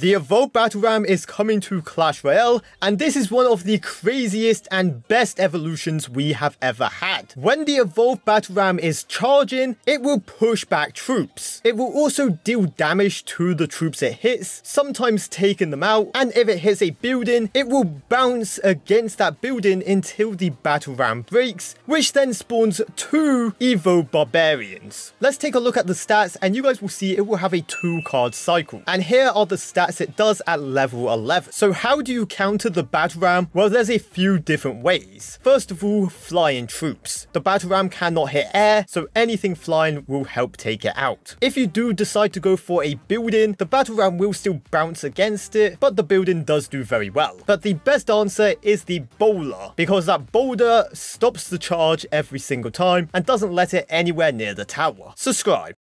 The Evolved Battle Ram is coming to Clash Royale, and this is one of the craziest and best evolutions we have ever had. When the Evolved Battle Ram is charging, it will push back troops. It will also deal damage to the troops it hits, sometimes taking them out, and if it hits a building, it will bounce against that building until the Battle Ram breaks, which then spawns two Evo Barbarians. Let's take a look at the stats, and you guys will see it will have a two card cycle. And here are the stats it does at level 11. So how do you counter the Battle Ram? Well, there's a few different ways. First of all, flying troops. The Battle Ram cannot hit air, so anything flying will help take it out. If you do decide to go for a building, the Battle Ram will still bounce against it, but the building does do very well. But the best answer is the Bowler, because that boulder stops the charge every single time and doesn't let it anywhere near the tower. Subscribe.